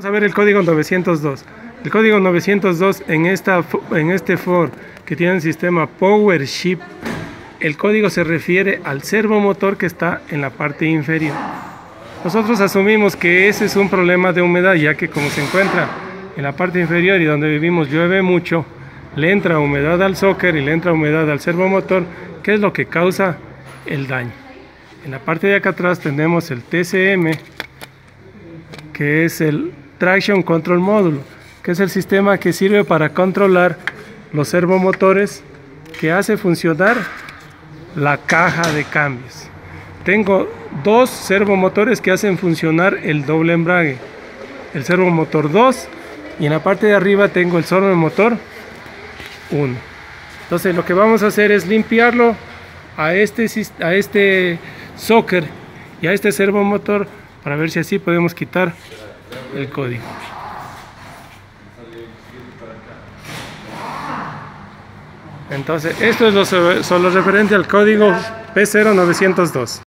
Vamos a ver el código 902. El código 902 en, esta, en este for que tiene el sistema PowerShip, el código se refiere al servomotor que está en la parte inferior. Nosotros asumimos que ese es un problema de humedad, ya que como se encuentra en la parte inferior y donde vivimos llueve mucho, le entra humedad al soccer y le entra humedad al servomotor, que es lo que causa el daño. En la parte de acá atrás tenemos el TCM, que es el Traction Control Módulo, que es el sistema que sirve para controlar los servomotores que hace funcionar la caja de cambios. Tengo dos servomotores que hacen funcionar el doble embrague. El servomotor 2 y en la parte de arriba tengo el servomotor 1. Entonces lo que vamos a hacer es limpiarlo a este, a este soccer y a este servomotor para ver si así podemos quitar el código. Entonces, esto es lo, lo referente al código P0902.